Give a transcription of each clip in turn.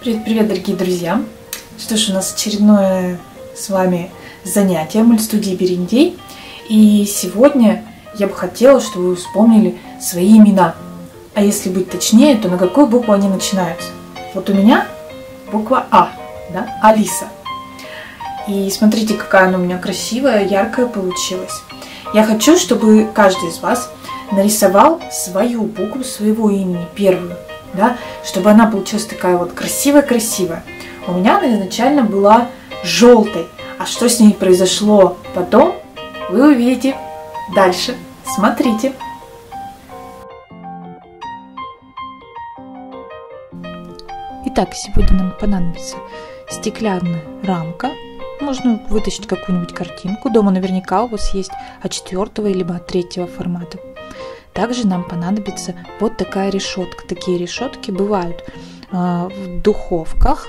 Привет-привет, дорогие друзья! Что ж, у нас очередное с вами занятие мультстудии Берендей. И сегодня я бы хотела, чтобы вы вспомнили свои имена. А если быть точнее, то на какую букву они начинаются? Вот у меня буква А, да, Алиса. И смотрите, какая она у меня красивая, яркая получилась. Я хочу, чтобы каждый из вас нарисовал свою букву своего имени, первую, да, чтобы она получилась такая вот красивая-красивая. У меня она изначально была желтой, а что с ней произошло потом, вы увидите дальше. Смотрите. Итак, сегодня нам понадобится стеклянная рамка. Можно вытащить какую-нибудь картинку. Дома наверняка у вас есть А4 либо А3 формата. Также нам понадобится вот такая решетка. Такие решетки бывают э, в духовках.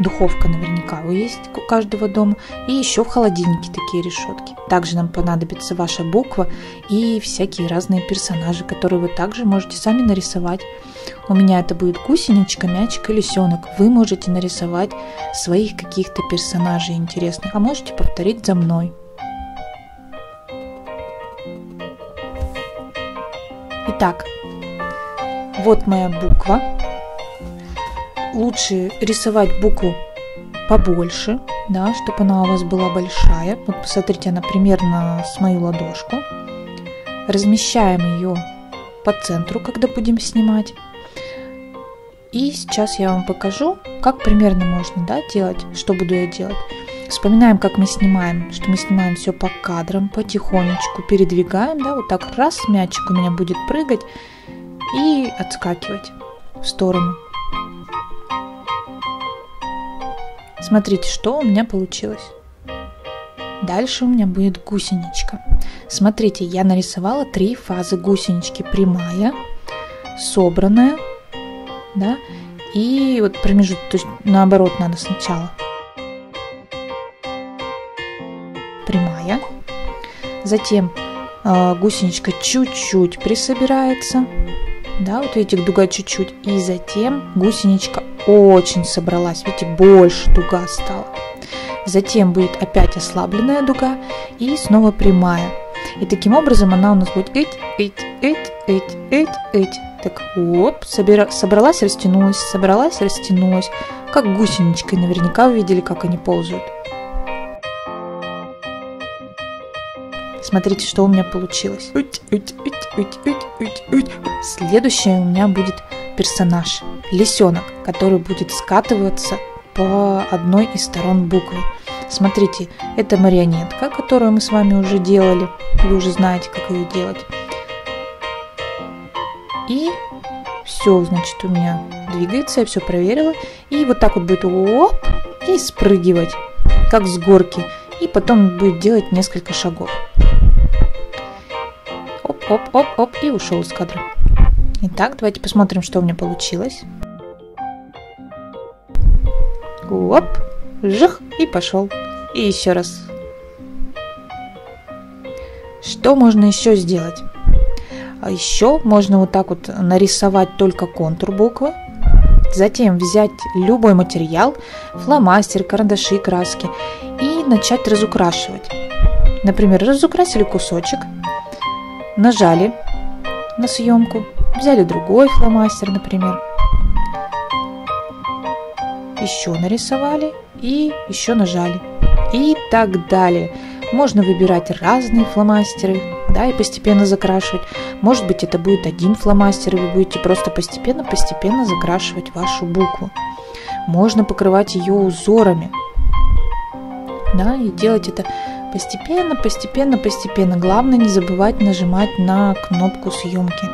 Духовка наверняка есть у каждого дома. И еще в холодильнике такие решетки. Также нам понадобится ваша буква и всякие разные персонажи, которые вы также можете сами нарисовать. У меня это будет гусеничка, мячик и лисенок. Вы можете нарисовать своих каких-то персонажей интересных, а можете повторить за мной. Итак, вот моя буква. Лучше рисовать букву побольше, да, чтобы она у вас была большая. Вот посмотрите, она примерно с мою ладошку. Размещаем ее по центру, когда будем снимать. И сейчас я вам покажу, как примерно можно да, делать, что буду я делать. Вспоминаем, как мы снимаем, что мы снимаем все по кадрам, потихонечку передвигаем, да, вот так раз мячик у меня будет прыгать и отскакивать в сторону. Смотрите, что у меня получилось. Дальше у меня будет гусеничка. Смотрите, я нарисовала три фазы гусенички. Прямая, собранная, да, и вот промежуток, то есть наоборот надо сначала – Затем э, гусеничка чуть-чуть присобирается. Да, вот видите, дуга чуть-чуть. И затем гусеничка очень собралась. Видите, больше дуга стала. Затем будет опять ослабленная дуга и снова прямая. И таким образом она у нас будет эть, эть, эть, эть, эть, эть. Так, оп, собира, собралась, растянулась, собралась, растянулась. Как гусеничкой наверняка вы видели, как они ползают. Смотрите, что у меня получилось. Следующий у меня будет персонаж. Лисенок, который будет скатываться по одной из сторон буквы. Смотрите, это марионетка, которую мы с вами уже делали. Вы уже знаете, как ее делать. И все, значит, у меня двигается, я все проверила. И вот так вот будет оп, и спрыгивать, как с горки. И потом будет делать несколько шагов. Оп-оп-оп, и ушел из кадра. Итак, давайте посмотрим, что у меня получилось. Оп, жих, и пошел. И еще раз. Что можно еще сделать? А еще можно вот так вот нарисовать только контур буквы. Затем взять любой материал, фломастер, карандаши, краски начать разукрашивать. Например, разукрасили кусочек – нажали на съемку, взяли другой фломастер, например, еще нарисовали и еще нажали и так далее. Можно выбирать разные фломастеры, да, и постепенно закрашивать. Может быть, это будет один фломастер, и вы будете просто постепенно-постепенно закрашивать вашу букву. Можно покрывать ее узорами, да, и делать это Постепенно, постепенно, постепенно. Главное не забывать нажимать на кнопку съемки.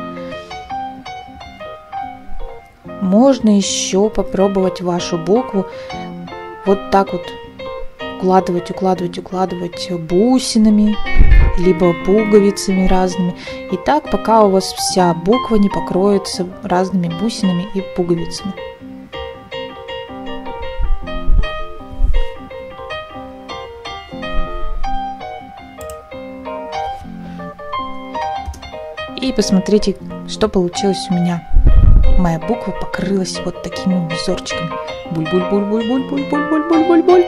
Можно еще попробовать вашу букву вот так вот укладывать, укладывать, укладывать бусинами, либо пуговицами разными. И так, пока у вас вся буква не покроется разными бусинами и пуговицами. Посмотрите, что получилось у меня. Моя буква покрылась вот такими узорчиками. Буль-буль-буль-буль-буль-буль-буль-буль-буль-буль.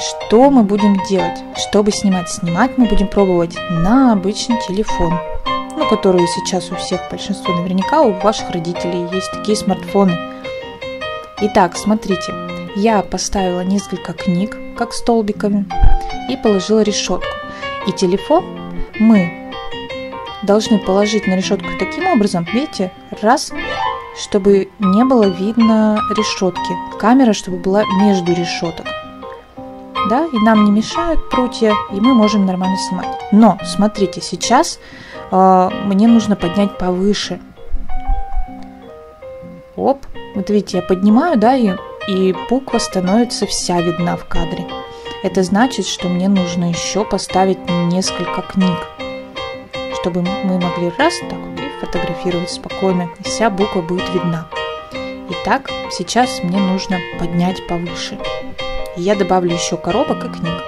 Что мы будем делать? Чтобы снимать? Снимать мы будем пробовать на обычный телефон. Ну, которые сейчас у всех, большинство наверняка у ваших родителей есть такие смартфоны. Итак, смотрите, я поставила несколько книг, как столбиками, и положила решетку. И телефон мы должны положить на решетку таким образом, видите, раз, чтобы не было видно решетки. Камера, чтобы была между решеток. Да, и нам не мешают прутья, и мы можем нормально снимать. Но, смотрите, сейчас э, мне нужно поднять повыше. Оп, вот видите, я поднимаю, да, и, и буква становится вся видна в кадре. Это значит, что мне нужно еще поставить несколько книг, чтобы мы могли раз так и фотографировать спокойно, и вся буква будет видна. Итак, сейчас мне нужно поднять повыше. Я добавлю еще коробок и книг.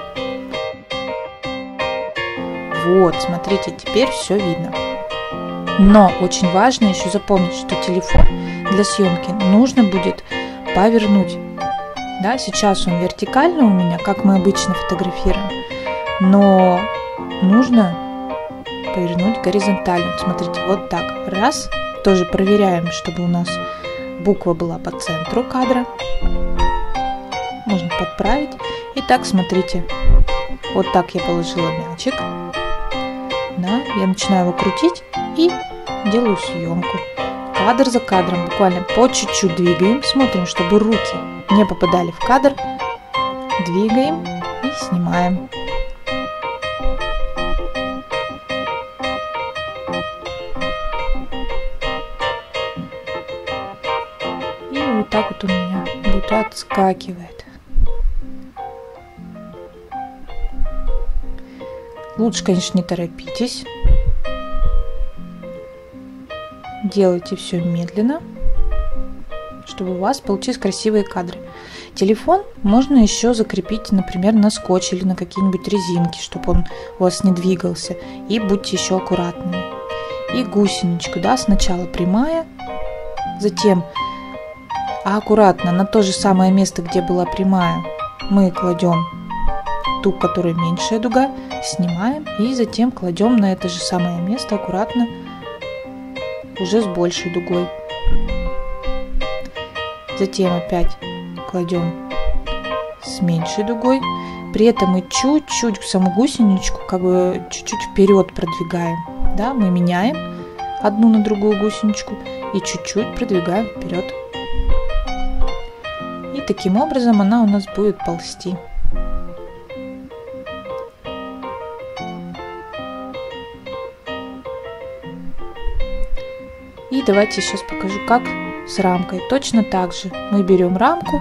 Вот, смотрите, теперь все видно. Но очень важно еще запомнить, что телефон для съемки нужно будет повернуть. Да, сейчас он вертикально у меня, как мы обычно фотографируем, но нужно повернуть горизонтально. Смотрите, вот так. Раз. Тоже проверяем, чтобы у нас буква была по центру кадра. Можно подправить. Итак, смотрите. Вот так я положила мячик. Да, я начинаю его крутить и делаю съемку. Кадр за кадром, буквально по чуть-чуть двигаем, смотрим, чтобы руки не попадали в кадр. Двигаем и снимаем. Вот у меня будет отскакивает. Лучше, конечно, не торопитесь. Делайте все медленно, чтобы у вас получились красивые кадры. Телефон можно еще закрепить, например, на скотч или на какие-нибудь резинки, чтобы он у вас не двигался. И будьте еще аккуратными. И гусеничку, да, сначала прямая, затем аккуратно на то же самое место, где была прямая, мы кладем ту, которая меньшая дуга, снимаем и затем кладем на это же самое место аккуратно уже с большей дугой. Затем опять кладем с меньшей дугой. При этом мы чуть-чуть саму гусеничку как бы чуть-чуть вперед продвигаем. Да, мы меняем одну на другую гусеничку и чуть-чуть продвигаем вперед. Таким образом она у нас будет ползти. И давайте сейчас покажу, как с рамкой. Точно так же мы берем рамку,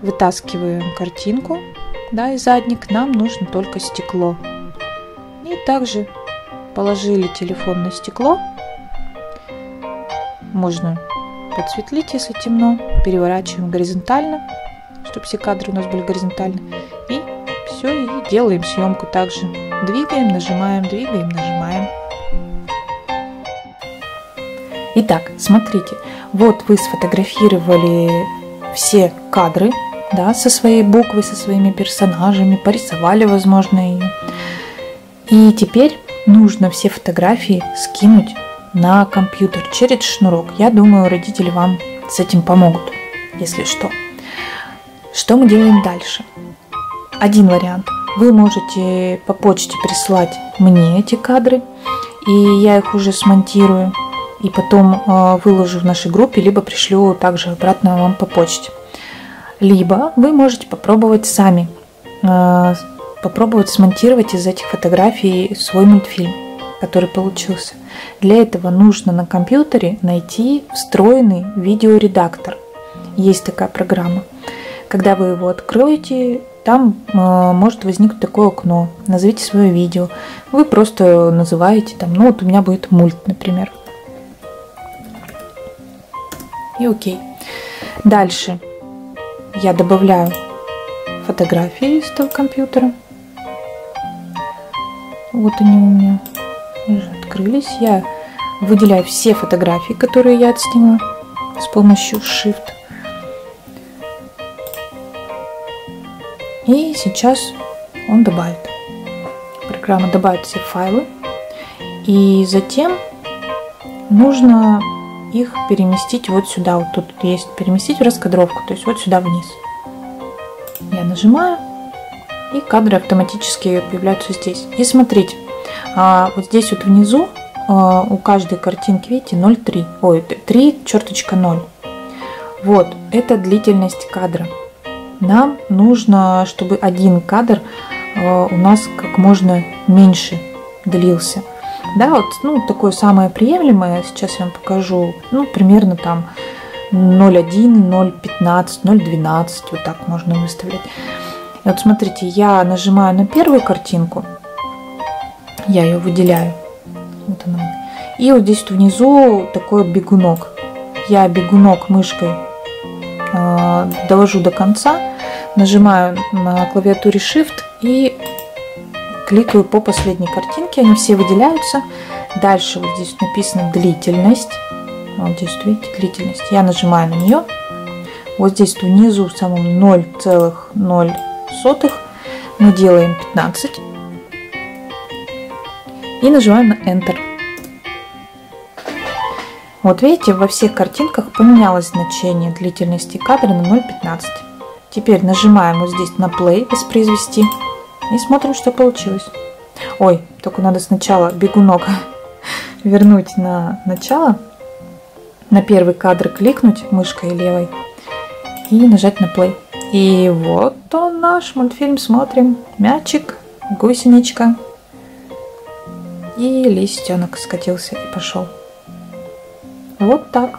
вытаскиваем картинку, да, и задник. Нам нужно только стекло. И также положили телефон на стекло. Можно подсветлить, если темно. Переворачиваем горизонтально, чтобы все кадры у нас были горизонтально. И все, и делаем съемку также. Двигаем, нажимаем, двигаем, нажимаем. Итак, смотрите, вот вы сфотографировали все кадры, да, со своей буквой, со своими персонажами, порисовали, возможно, ее. И теперь нужно все фотографии скинуть на компьютер через шнурок. Я думаю, родители вам с этим помогут, если что. Что мы делаем дальше? Один вариант. Вы можете по почте прислать мне эти кадры, и я их уже смонтирую и потом э, выложу в нашей группе, либо пришлю также обратно вам по почте. Либо вы можете попробовать сами, э, попробовать смонтировать из этих фотографий свой мультфильм, который получился. Для этого нужно на компьютере найти встроенный видеоредактор. Есть такая программа. Когда вы его откроете, там э, может возникнуть такое окно. Назовите свое видео. Вы просто называете там, ну вот у меня будет мульт, например и окей. Дальше я добавляю фотографии из этого компьютера. Вот они у меня уже открылись. Я выделяю все фотографии, которые я отсняла с помощью Shift. И сейчас он добавит. Программа добавит все файлы. И затем нужно их переместить вот сюда. Вот тут есть переместить в раскадровку, то есть вот сюда вниз. Я нажимаю, и кадры автоматически появляются здесь. И смотрите, а, вот здесь вот внизу а, у каждой картинки, видите, 0,3. Ой, 3 черточка 0. Вот, это длительность кадра. Нам нужно, чтобы один кадр а, у нас как можно меньше длился. Да, вот, ну, такое самое приемлемое, сейчас я вам покажу, ну, примерно там 0,1, 0,15, 0,12, вот так можно выставлять. И вот смотрите, я нажимаю на первую картинку, я ее выделяю, вот она. И вот здесь вот внизу такой бегунок. Я бегунок мышкой э, довожу до конца, нажимаю на клавиатуре Shift и кликаю по последней картинке, они все выделяются. Дальше вот здесь написано длительность. Вот здесь, видите, длительность. Я нажимаю на нее. Вот здесь внизу в самом 0,0 мы делаем 15 и нажимаем на Enter. Вот видите, во всех картинках поменялось значение длительности кадра на 0,15. Теперь нажимаем вот здесь на Play, воспроизвести, и смотрим, что получилось. Ой, только надо сначала бегунок вернуть на начало, на первый кадр кликнуть мышкой левой и нажать на Play. И вот он наш мультфильм, смотрим. Мячик, гусеничка, и листенок скатился и пошел. Вот так.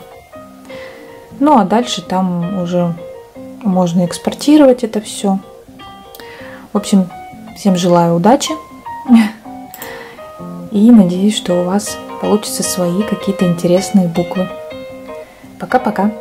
Ну а дальше там уже можно экспортировать это все. В общем, всем желаю удачи. И надеюсь, что у вас получатся свои какие-то интересные буквы. Пока-пока.